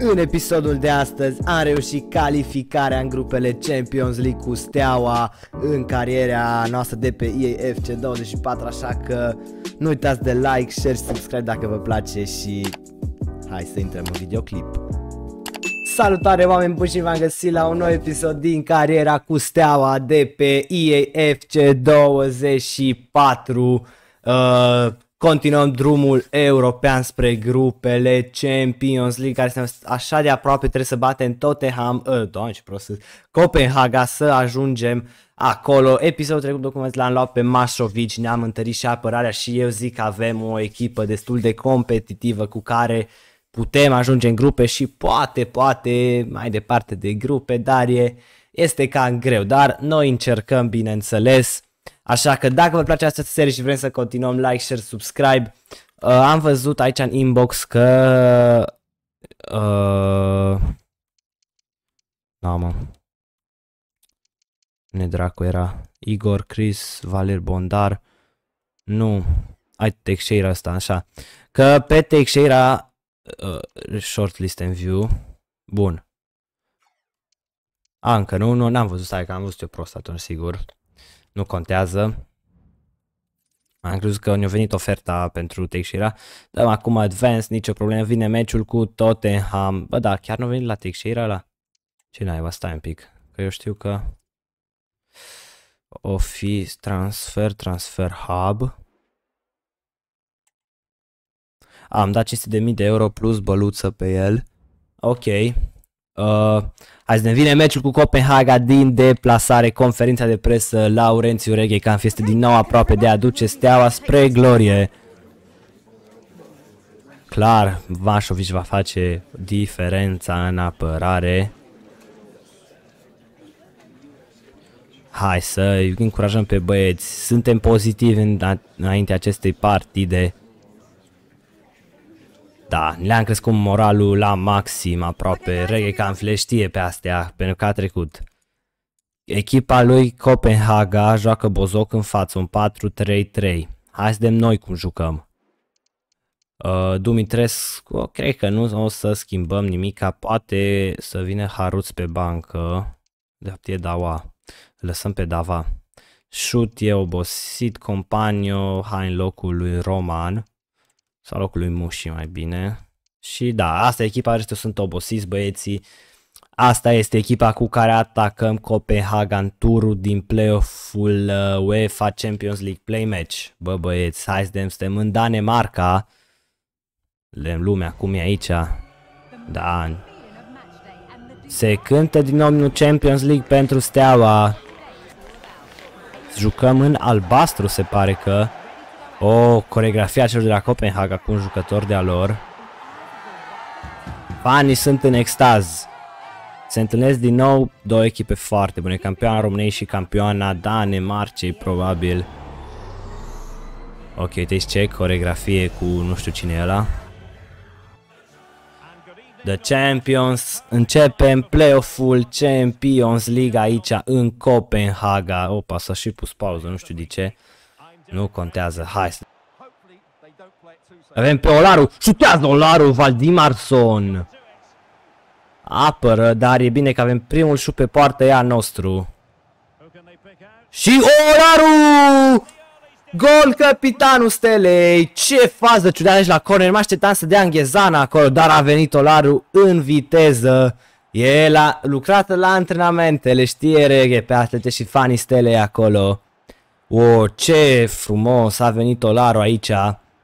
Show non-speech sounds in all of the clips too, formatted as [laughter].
În episodul de astăzi am reușit calificarea în grupele Champions League cu Steaua în cariera noastră de pe EA FC24, așa că nu uitați de like, share și subscribe dacă vă place și hai să intrăm în videoclip. Salutare oameni buni și v-am găsit la un nou episod din cariera cu Steaua de pe EA FC24. Uh, continuăm drumul european spre grupele Champions League care sunt așa de aproape, trebuie să batem Tottenham, uh, doamne ce prost, Copenhaga să ajungem acolo. Episodul trecut, după cum l-am luat pe Mașovici, ne-am întărit și apărarea și eu zic că avem o echipă destul de competitivă cu care putem ajunge în grupe și poate, poate mai departe de grupe, dar e, este cam greu, dar noi încercăm bineînțeles Așa că dacă vă place această serie și vrem să continuăm, like, share, subscribe. Uh, am văzut aici în inbox că... Uh, da, mă. Ne dracu era Igor, Chris, Valer Bondar. Nu. Ai Teixeira asta, așa. Că pe Teixeira uh, shortlist and view. Bun. A, încă nu, nu, n-am văzut, stai că am văzut eu prost atunci, sigur. Nu contează. Am crezut că ne-a venit oferta pentru Teixeira. Dăm acum advance, nicio problemă. Vine meciul cu Tottenham. Bă, da, chiar nu a venit la Teixeira ăla? Ce naiba, stai un pic. Că eu știu că o fi transfer, transfer hub. Am dat 500.000 de euro plus băluță pe el. Ok. Uh, azi ne vine meciul cu Copenhaga din deplasare, conferința de presă, Laurențiu Reghecan este din nou aproape de a aduce steaua spre glorie. Clar, Vașovici va face diferența în apărare. Hai să încurajăm pe băieți, suntem pozitivi înainte acestei partide. Da, le-am crescut moralul la maxim aproape. Reghe cam știe pe astea, pentru că a trecut. Echipa lui Copenhaga joacă bozoc în față, un 4-3-3. Hai să vedem noi cum jucăm. Uh, Dumitrescu, cred că nu o să schimbăm nimica, poate să vină Haruț pe bancă. De fapt e Dawa. Lăsăm pe Dava. Șut e obosit, Companio, hai în locul lui Roman. Sau locul lui Mushi mai bine. Și da, asta e echipa, aceștia sunt obosiți băieții. Asta este echipa cu care atacăm Copenhagen în turul din play-off-ul uh, UEFA Champions League Play Match. Bă băieți, hai să suntem în Danemarca. Lem lumea cum e aici. Da. Se cântă din nou Champions League pentru Steaua. Jucăm în albastru se pare că. O coregrafia celor de la Copenhaga cu un jucător de-a lor. Fanii sunt în extaz. Se întâlnesc din nou două echipe foarte bune, campioana României și campioana Danemarcei, probabil. Ok, deci ce coregrafie cu nu știu cine e ăla. The Champions, începem play-off-ul Champions League aici în Copenhaga. Opa, s-a și pus pauză, nu știu de ce. Nu contează, hai să... Avem pe Olaru, șutează Olaru, Valdimarson. Apără, dar e bine că avem primul șut pe poartă, ea nostru. Și Olaru! Gol capitanul Stelei! Ce fază ciudată aici la corner, mă așteptam să dea înghezana acolo, dar a venit Olaru în viteză. El a lucrat la antrenamente, le știe reghe pe atlete și fanii Stelei acolo. O, ce frumos a venit Olaru aici.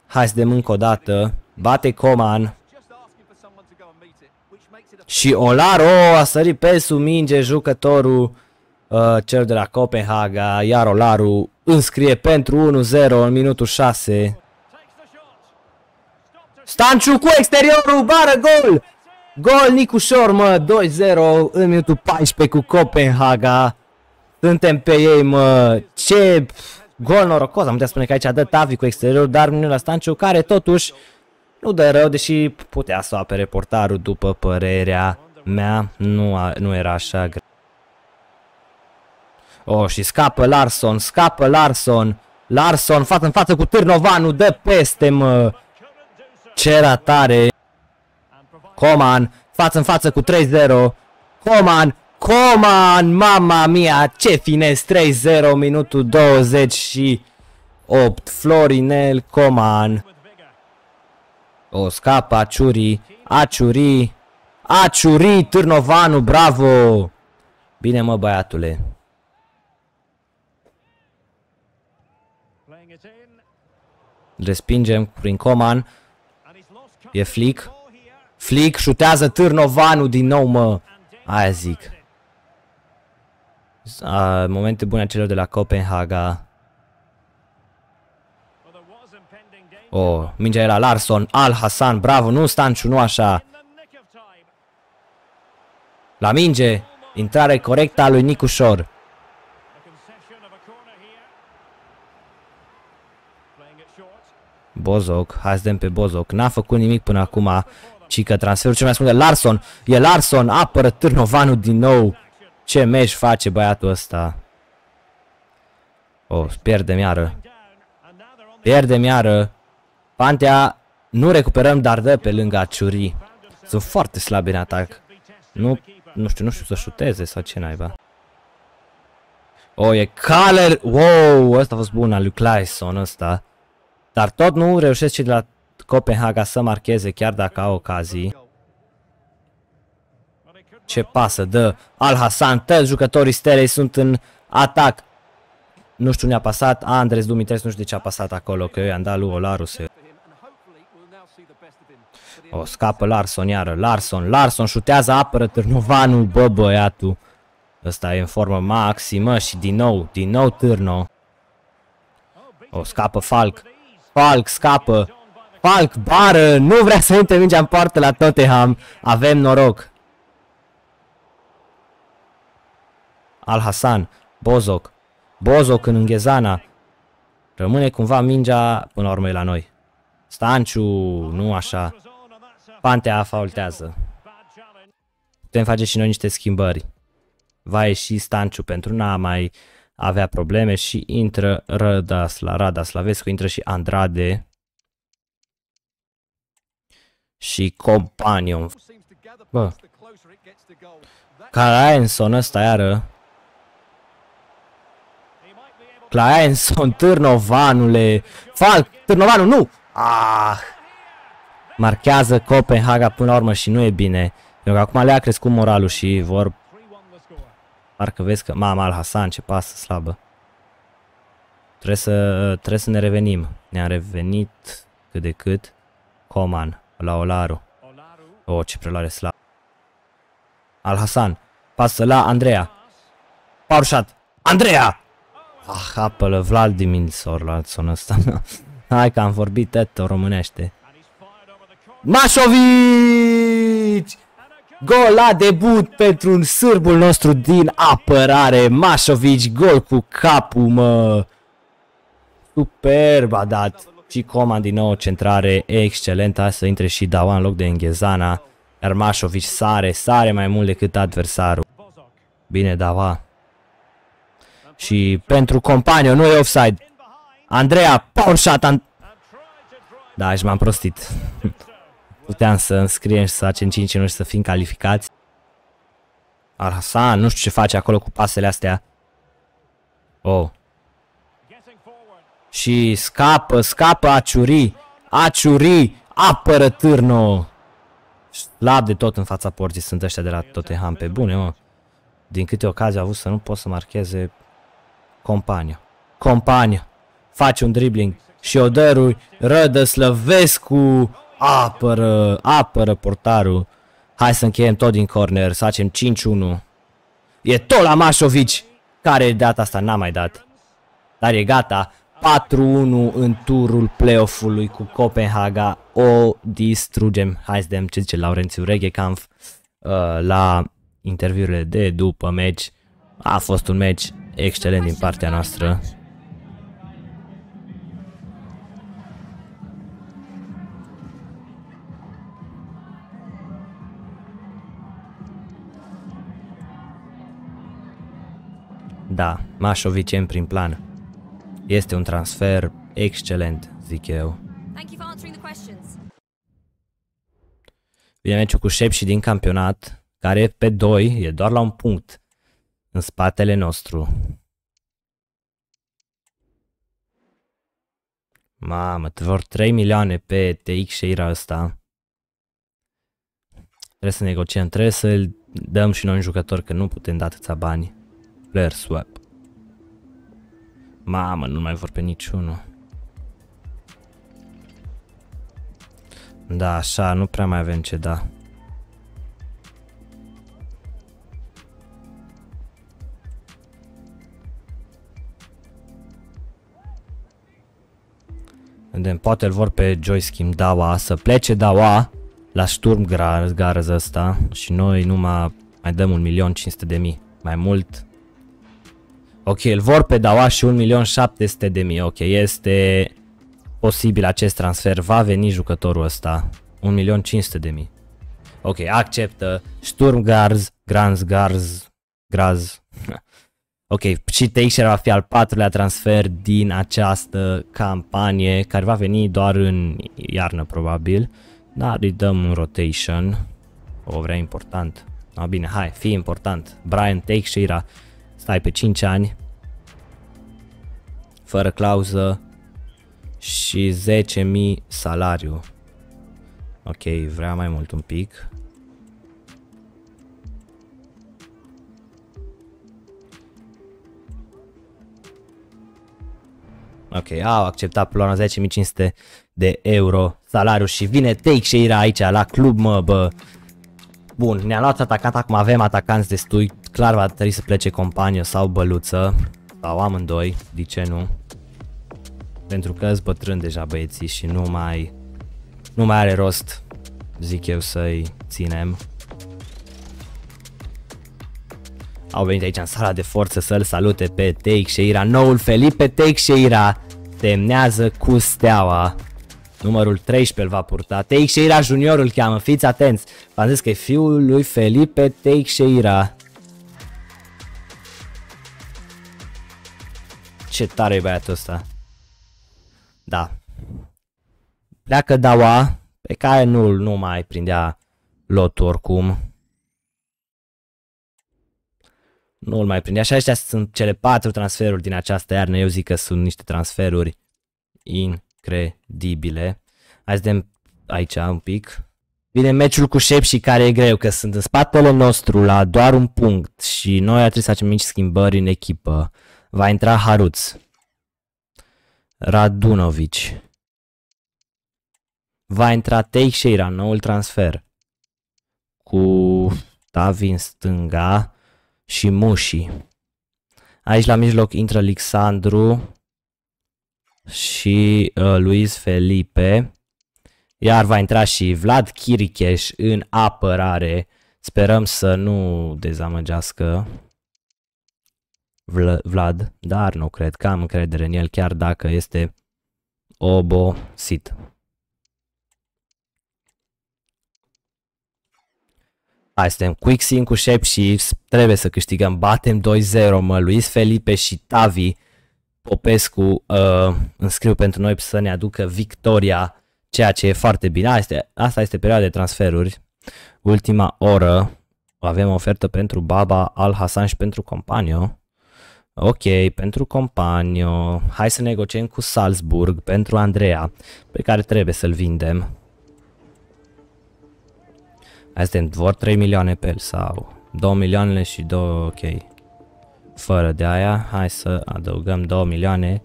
Hai să dăm încă o dată. Bate Coman. Și Olaru a sărit pe sub minge jucătorul uh, cel de la Copenhaga. Iar Olaru înscrie pentru 1-0 în minutul 6. Stanciu cu exteriorul, bară gol! Gol Nicușor, mă, 2-0 în minutul 14 cu Copenhaga. Suntem pe ei, mă. Ce gol norocos, am putea spune că aici dă Tavi cu exterior, dar nu la Stanciu, care totuși nu dă rău, deși putea să apere portarul după părerea mea. Nu, a, nu era așa greu. Oh, și scapă Larson, scapă Larson. Larson, față în față cu Târnovanu, dă peste, mă. Ce ratare. Coman, față în față cu 3-0. Coman, Coman, mama mia, ce fines, 3-0, minutul 28. Florinel Coman. O scapă Aciuri, Aciuri, Aciuri, Târnovanu, bravo! Bine mă băiatule. Respingem prin Coman. E flick. Flick șutează Târnovanu din nou, mă. Aia zic. A, momente bune celor de la Copenhaga. Oh, mingea era Larson, Al Hassan, bravo, nu Stanciu, nu așa. La minge, intrare corectă a lui Nicușor. Bozoc, hai să dăm pe Bozoc. N-a făcut nimic până acum. Ci că transferul cel mai spune Larson. E Larson, apără Târnovanu din nou. Ce meș face băiatul ăsta. Oh, pierdem iară. Pierdem iară. Pantea, nu recuperăm, dar dă pe lângă Aciuri. Sunt foarte slabi în atac. Nu, nu știu, nu știu să șuteze sau ce naiba. Oh, e Caler! Wow, ăsta a fost bun al lui Clayson ăsta. Dar tot nu reușesc cei de la Copenhaga să marcheze chiar dacă au ocazii. Ce pasă dă Al Hassan, toți jucătorii stelei sunt în atac. Nu știu ne-a pasat, Andres Dumitres nu știu de ce a pasat acolo, că eu i-am dat lui Olaru să... O, scapă Larson iară, Larson, Larson șutează, apără Târnovanu, bă băiatul. Ăsta e în formă maximă și din nou, din nou Târno. O, scapă Falk. Falk scapă. Falk, bară, nu vrea să intre mingea în poartă la Tottenham. Avem noroc. Al Hassan, Bozoc. Bozoc în Înghezana. Rămâne cumva mingea până la urmă la noi. Stanciu, nu așa. Pantea faultează. Putem face și noi niște schimbări. Va ieși Stanciu pentru n-a mai avea probleme și intră Radasla, Rada Slavescu, intră și Andrade și Companion. Bă. Claenson ăsta iară. Claenson, Târnovanule. Falc, Târnovanu, nu! Ah! Marchează Copenhaga până la urmă și nu e bine. Pentru că acum le-a crescut moralul și vor Parcă vezi că... Mama, al Hasan, ce pasă slabă. Trebuie să, trebuie să ne revenim. Ne-am revenit cât de cât. Coman, la Olaru. O, oh, ce preluare slabă. Al Hasan. Pasă la Andreea. Paușat. Andreea! Ah, apălă Vladimir Sorlalson ăsta. [laughs] Hai că am vorbit tetă românește. Mașovici! Gol la debut pentru un sârbul nostru din apărare. Mașovici, gol cu capul, mă. Superb a dat. Și Coman din nou centrare excelentă. Să intre și Dawa în loc de Înghezana. Iar Mașovici sare, sare mai mult decât adversarul. Bine, Dawa. Și pentru companiu, nu e offside. Andreea, power shot. An da, și m-am prostit. [laughs] Puteam să înscriem și să facem 5 și să fim calificați. Al Hassan, nu știu ce face acolo cu pasele astea. Oh. Și scapă, scapă Aciuri. Aciuri, apără Târno. Slab de tot în fața porții sunt ăștia de la Tottenham pe bune, mă. Din câte ocazii au avut să nu pot să marcheze compania. Compania. Face un dribbling și o dărui Rădă Slăvescu apără, apără portarul. Hai să încheiem tot din corner, să facem 5-1. E tot la Mașovici, care de data asta n-a mai dat. Dar e gata, 4-1 în turul play-off-ului cu Copenhaga. O distrugem. Hai să vedem ce zice Laurențiu Reghekamp uh, la interviurile de după meci. A fost un meci excelent din partea noastră. Da, Mașovic în prin plan. Este un transfer excelent, zic eu. Vine meciul cu și din campionat, care e pe 2, e doar la un punct în spatele nostru. Mamă, vor 3 milioane pe TX și era ăsta. Trebuie să negociem, trebuie să dăm și noi un jucător, că nu putem da atâția bani. Player swap. Mamă, nu mai vor pe niciunul. Da, așa, nu prea mai avem ce da. Vedem, poate îl vor pe Joyskim Dawa să plece Dawa la Sturm Garz ăsta și noi numai mai dăm un milion 500 de mii. Mai mult. Ok, îl vor pe Dawa și un milion 700 de mii. Ok, este posibil acest transfer. Va veni jucătorul ăsta. Un milion 500 de mii. Ok, acceptă. Sturm Garz, Granz Garz, Graz. [laughs] Ok, și Teixeira va fi al patrulea transfer din această campanie, care va veni doar în iarnă probabil. Dar îi dăm un rotation. O vrea important. No, bine, hai, fii important. Brian Teixeira, stai pe 5 ani. Fără clauză și 10.000 salariu. Ok, vrea mai mult un pic. Ok, au acceptat până la 10.500 de euro salariu și vine Take și era aici la club, mă, bă. Bun, ne-a luat atacant, acum avem atacanți destui, clar va trebui să plece companie sau băluță, sau amândoi, de ce nu? Pentru că îți bătrân deja băieții și nu mai, nu mai are rost, zic eu, să-i ținem. Au venit aici în sala de forță să-l salute pe Teixeira, noul Felipe Teixeira semnează cu steaua. Numărul 13 îl va purta. Teixeira Junior îl cheamă, fiți atenți. V-am zis că e fiul lui Felipe Teixeira. Ce tare e băiatul ăsta. Da. Pleacă Dawa, pe care nu, nu mai prindea lotul oricum. Nu îl mai prinde. Așa astea sunt cele patru transferuri din această iarnă. Eu zic că sunt niște transferuri incredibile. Hai să vedem aici un pic. Vine meciul cu și care e greu, că sunt în spatele nostru la doar un punct și noi ar trebui să facem mici schimbări în echipă. Va intra Haruț. Radunovici. Va intra Teixeira, noul transfer. Cu Tavi în stânga și Mushi. Aici la mijloc intră Alexandru și uh, Luis Felipe. Iar va intra și Vlad Chiricheș în apărare. Sperăm să nu dezamăgească Vl Vlad, dar nu cred că am încredere în el chiar dacă este obosit. Hai, suntem quick sim cu Shep și trebuie să câștigăm. Batem 2-0, mă, Luis Felipe și Tavi Popescu uh, înscriu pentru noi să ne aducă victoria, ceea ce e foarte bine. Asta este, asta este perioada de transferuri. Ultima oră avem ofertă pentru Baba, Al Hassan și pentru Companio. Ok, pentru Companio. Hai să negociem cu Salzburg pentru Andreea, pe care trebuie să-l vindem. Hai să vor 3 milioane pe el sau 2 milioane și 2, ok. Fără de aia, hai să adăugăm 2 milioane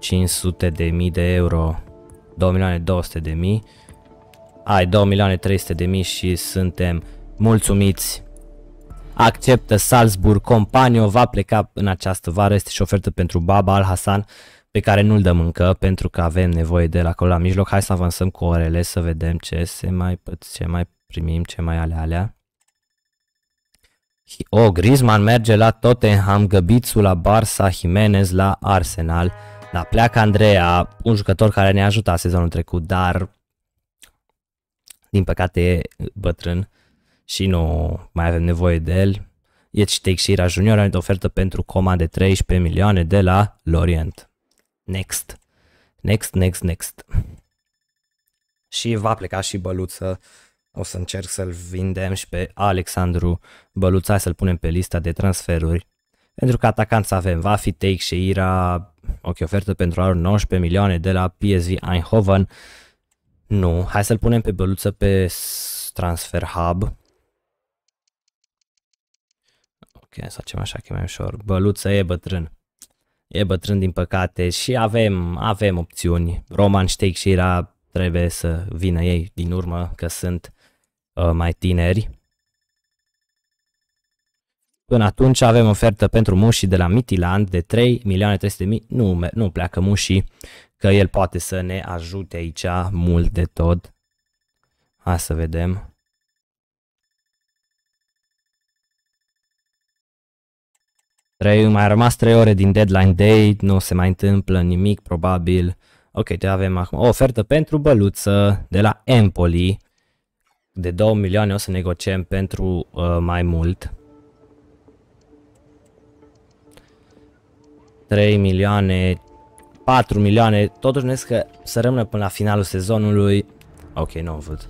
500 de mii de euro. 2 milioane 200 de mii. Ai 2 milioane 300 de mii și suntem mulțumiți. Acceptă Salzburg, Companio va pleca în această vară, este și ofertă pentru Baba Al Hassan pe care nu-l dăm încă pentru că avem nevoie de la acolo la mijloc. Hai să avansăm cu orele să vedem ce se mai, ce mai primim, ce mai ale alea. O, oh, Griezmann merge la Tottenham, Găbițu la Barça, Jimenez la Arsenal. Da, pleacă Andreea, un jucător care ne-a ajutat sezonul trecut, dar din păcate e bătrân și nu mai avem nevoie de el. E și Teixeira Junior are ofertă pentru coma de 13 milioane de la Lorient. Next. Next, next, next. Și va pleca și Băluță O să încerc să-l vindem și pe Alexandru Băluța să-l punem pe lista de transferuri. Pentru că atacant să avem, va fi Take Sheira, ok, ofertă pentru anul 19 milioane de la PSV Eindhoven. Nu, hai să-l punem pe Băluță pe Transfer Hub. Ok, să facem așa că e mai ușor. Băluță e bătrân. E bătrân din păcate și avem, avem opțiuni. Roman Steak și era trebuie să vină ei din urmă că sunt uh, mai tineri. Până atunci avem ofertă pentru Mushi de la Mitiland de 3 milioane 300 mii. Nu, nu pleacă Mushi, că el poate să ne ajute aici mult de tot. Hai să vedem. 3, mai a rămas 3 ore din deadline day, nu se mai întâmplă nimic probabil. Ok, te avem acum o ofertă pentru băluță de la Empoli de 2 milioane, o să negociem pentru uh, mai mult. 3 milioane, 4 milioane, totuși nu că să rămână până la finalul sezonului. Ok, nu văd.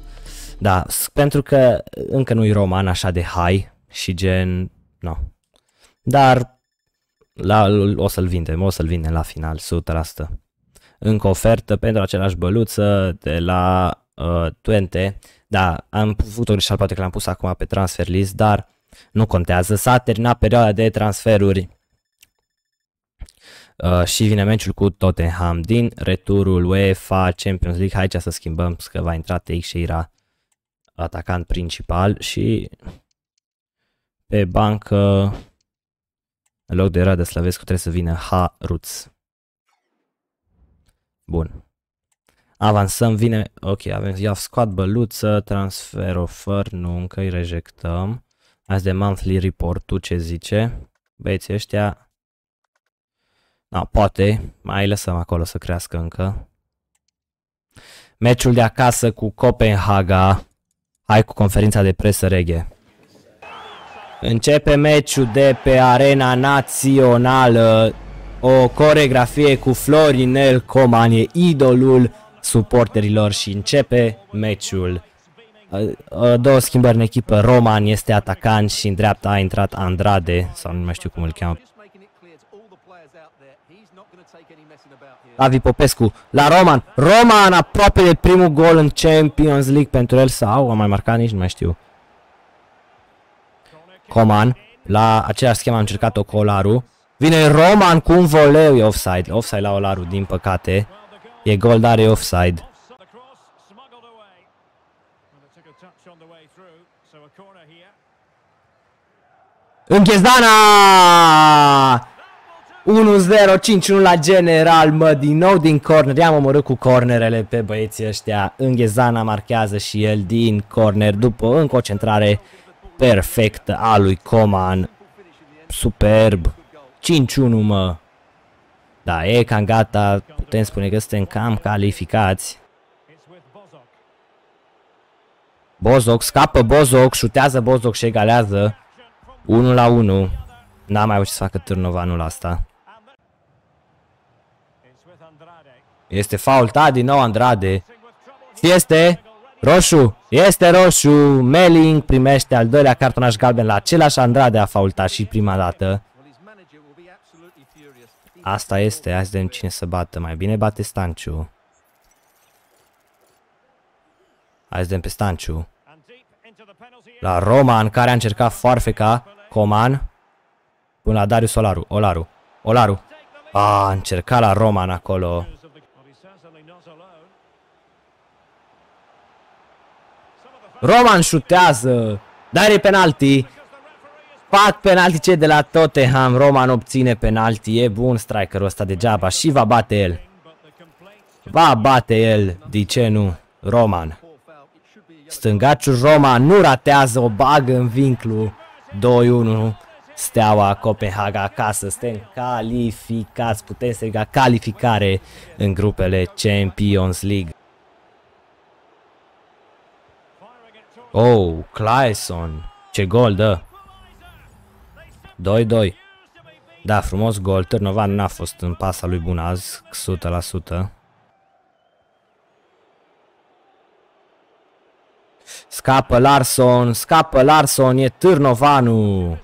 Da, pentru că încă nu-i roman așa de high și gen, no. Dar la, o să-l vindem, o să-l vindem la final, 100%. Încă ofertă pentru același băluță de la uh, Twente. Da, am făcut o greșeală, poate că l-am pus acum pe transfer list, dar nu contează. S-a terminat perioada de transferuri uh, și vine meciul cu Tottenham din returul UEFA Champions League. Aici să schimbăm, că va intra TX și era atacant principal și pe bancă în loc de Rada Slavescu trebuie să vină Haruț. Bun. Avansăm, vine, ok, avem ia squad băluță, transfer offer, nu, încă îi rejectăm. Azi de monthly report, tu ce zice? Băieții ăștia, da, poate, mai lăsăm acolo să crească încă. Meciul de acasă cu Copenhaga, hai cu conferința de presă reghe. Începe meciul de pe arena națională. O coregrafie cu Florinel Coman, e idolul suporterilor și începe meciul. Două schimbări în echipă, Roman este atacant și în dreapta a intrat Andrade, sau nu mai știu cum îl cheamă. Avi Popescu la Roman. Roman aproape de primul gol în Champions League pentru el sau a mai marcat nici nu mai știu. Coman. La aceeași schemă a încercat-o cu Olaru. Vine Roman cu un voleu. E offside. Offside la Olaru, din păcate. E gol, dar e offside. Închezdana! 1-0, 5-1 la general, mă, din nou din corner. I-am omorât cu cornerele pe băieții ăștia. Înghezana marchează și el din corner după încă o centrare perfectă a lui Coman. Superb. 5-1, mă. Da, e cam gata. Putem spune că suntem cam calificați. Bozoc, scapă Bozoc, șutează Bozoc și egalează. 1 la 1. N-a mai reușit să facă târnova anul asta. Este faultat din nou Andrade. Este Roșu, este roșu, Melling primește al doilea cartonaș galben la același Andrade a faultat și prima dată. Asta este, hai să vedem cine să bată. Mai bine bate Stanciu. Hai să vedem pe Stanciu. La Roman, care a încercat foarfeca. Coman. Până la Darius Olaru. Olaru. Olaru. A, a încercat la Roman acolo. Roman șutează, dar e penalti. Fac penalti ce de la Tottenham. Roman obține penalti. E bun strikerul ăsta degeaba și va bate el. Va bate el, de ce nu? Roman. Stângaciul Roman nu ratează o bagă în vinclu. 2-1. Steaua Copenhaga acasă. Suntem calificați. Putem striga calificare în grupele Champions League. Oh, Clayson. Ce gol dă. 2-2. Da, frumos gol. Târnovan n-a fost în pasa lui Bunaz, 100%. Scapă Larson, scapă Larson, e Târnovanu.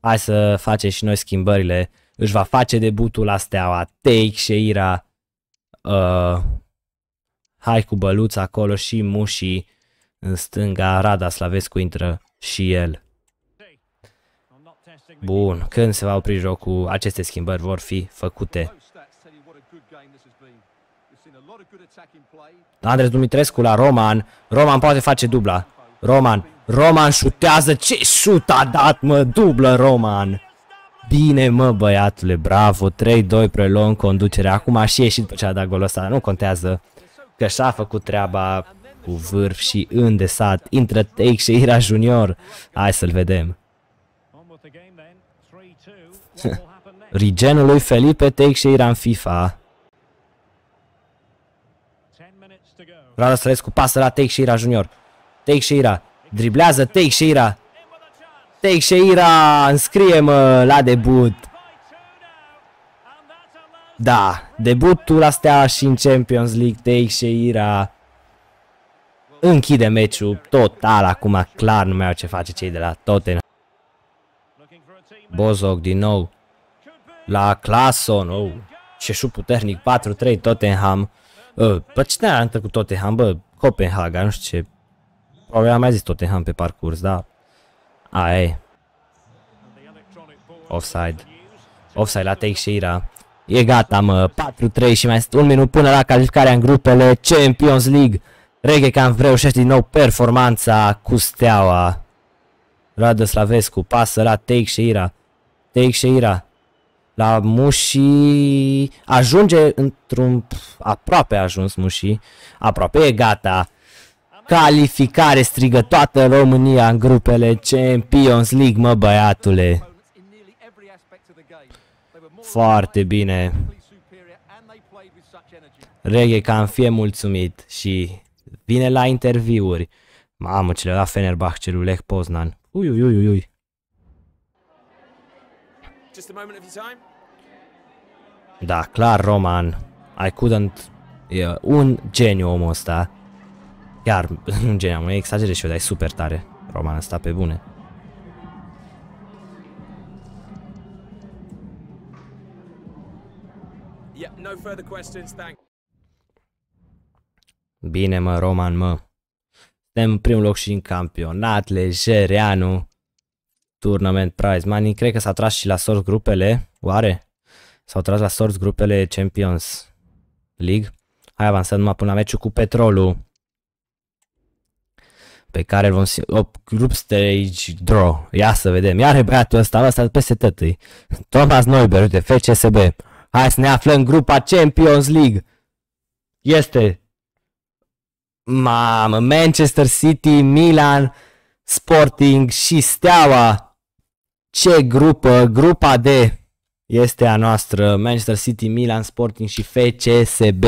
Hai să facem și noi schimbările. Își va face debutul la Steaua. Take Sheira. Uh, hai cu băluța acolo și Muși în stânga. Rada Slavescu intră și el. Bun, când se va opri jocul, aceste schimbări vor fi făcute. Andres Dumitrescu la Roman. Roman poate face dubla. Roman. Roman șutează. Ce șut a dat, mă? Dublă Roman. Bine, mă, băiatule, bravo. 3-2 prelong conducerea. Acum a și ieșit după ce a dat golul ăsta. Nu contează că și-a făcut treaba cu vârf și îndesat. Intră Teixeira Junior. Hai să-l vedem. [laughs] Rigenul lui Felipe Teixeira în FIFA. Rada Sărescu pasă la Teixeira Junior. Teixeira driblează Teixeira. Teixeira înscrie-mă la debut. Da, debutul astea și în Champions League Teixeira închide meciul total acum clar nu mai au ce face cei de la Tottenham. Bozog din nou la Clason, oh, ce șut puternic, 4-3 Tottenham. Uh, bă, cine a cu Tottenham, bă, Copenhaga, nu știu ce. Probabil am mai zis Tottenham pe parcurs, da. A, e. Offside. Offside la Teixeira. E gata, mă, 4-3 și mai este un minut până la calificarea în grupele Champions League. Reghe cam reușește din nou performanța cu steaua. Radu Slavescu pasă la Teixeira. Teixeira la Muși ajunge într-un aproape a ajuns Muși, aproape e gata. Calificare strigă toată România în grupele Champions League, mă băiatule. Foarte bine. Reghe cam fie mulțumit și vine la interviuri. Mamă, cele la Fenerbahce, lui Lech Poznan. Ui, ui, ui, ui. Da, clar, Roman. I couldn't... E un geniu omul ăsta. Chiar, [laughs] un geniu, nu exagerez și eu, dar e super tare. Roman ăsta pe bune. Bine, mă, Roman, mă. Suntem în primul loc și în campionat, lejereanu. Tournament prize money. Cred că s-a tras și la sort grupele. Oare? S-au tras la sorți grupele Champions League. Hai avansăm numai până la meciul cu Petrolul. Pe care îl vom o group stage draw. Ia să vedem. Iar băiatul ăsta, ăsta peste tătâi. Thomas Neuber, uite, FCSB. Hai să ne aflăm grupa Champions League. Este Mamă, Manchester City, Milan, Sporting și Steaua. Ce grupă, grupa de este a noastră. Manchester City, Milan, Sporting și FCSB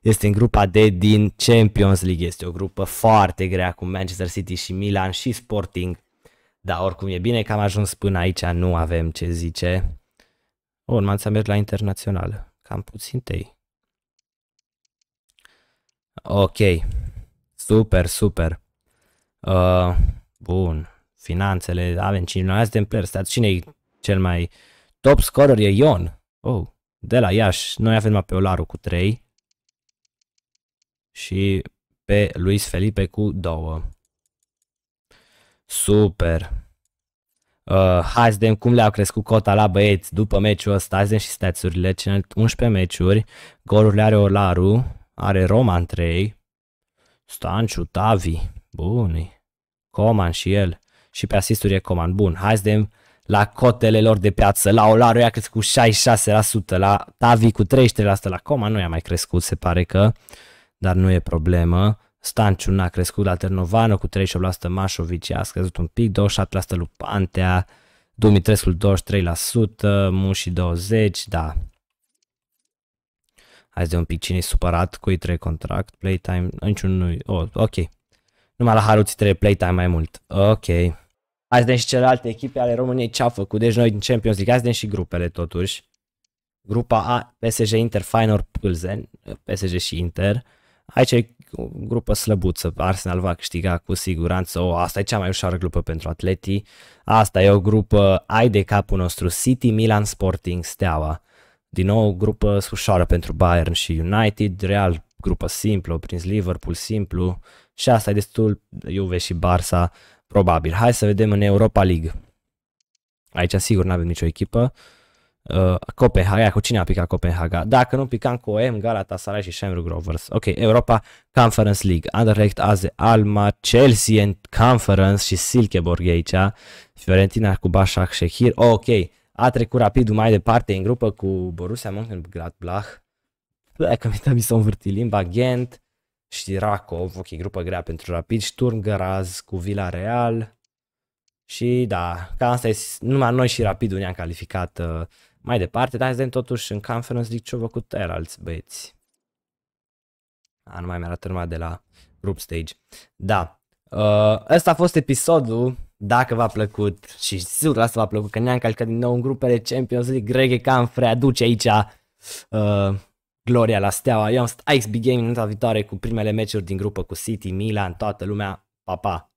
este în grupa D din Champions League. Este o grupă foarte grea cu Manchester City și Milan și Sporting. Da, oricum e bine că am ajuns până aici, nu avem ce zice. O, urma să merg la internațional. Cam puțin tei. Ok. Super, super. Uh, bun. Finanțele, avem cine noi de player Cine e cel mai Top scorer e Ion. Oh, de la Iași. Noi avem pe Olaru cu 3. Și pe Luis Felipe cu 2. Super. Uh, hai să vedem cum le-au crescut cota la băieți după meciul ăsta. Hai să vedem și stațurile. Cele 11 meciuri. Golurile are Olaru. Are Roman 3. Stanciu, Tavi. Bun. Coman și el. Și pe asisturi e Coman. Bun. Hai să vedem la cotele lor de piață. La Olaru i-a crescut 66%, la Tavi cu 33%, la Coma nu i-a mai crescut, se pare că, dar nu e problemă. Stanciu n-a crescut la Ternovano cu 38%, Mașovici a scăzut un pic, 27% lui Pantea, Dumitrescu 23%, Muși 20%, da. Hai să un pic cine e supărat, cu ei 3 contract, playtime, niciun nu oh, ok. Numai la Haruți trebuie playtime mai mult, ok. Hai să vedem și celelalte echipe ale României ce au făcut. Deci noi din Champions League, hai să vedem și grupele totuși. Grupa A, PSG Inter, Feyenoord, Pilsen, PSG și Inter. Aici e o grupă slăbuță. Arsenal va câștiga cu siguranță. O, asta e cea mai ușoară grupă pentru atletii. Asta e o grupă, ai de capul nostru, City, Milan, Sporting, Steaua. Din nou, grupă ușoară pentru Bayern și United, Real, grupă simplă, prins Liverpool simplu și asta e destul, Juve și Barça, probabil. Hai să vedem în Europa League. Aici sigur nu avem nicio echipă. Uh, Copenhaga, cu cine a picat Copenhaga? Dacă nu picam cu OM, Galatasaray și Shamrock Rovers. Ok, Europa Conference League, Anderlecht, Aze, Alma, Chelsea în Conference și Silkeborg aici, Fiorentina cu Başak Shehir. Ok, a trecut rapidul mai departe în grupă cu Borussia Mönchengladbach. Dacă mi s-a învârtit limba, Ghent și Rakov, ok, grupă grea pentru rapid, Sturm Graz cu Villarreal. Și da, ca asta e, numai noi și Rapidul ne-am calificat uh, mai departe, dar vedem totuși în Conference League ce-au făcut alți băieți. A, nu mai mi-arată numai de la group stage. Da, uh, ăsta a fost episodul, dacă v-a plăcut și sigur asta v-a plăcut, că ne-am calificat din nou în grupele Champions League, Greg Canfre aduce aici uh, gloria la steaua. Eu am stat XB Gaming în viitoare cu primele meciuri din grupă cu City, Milan, toată lumea, pa, pa!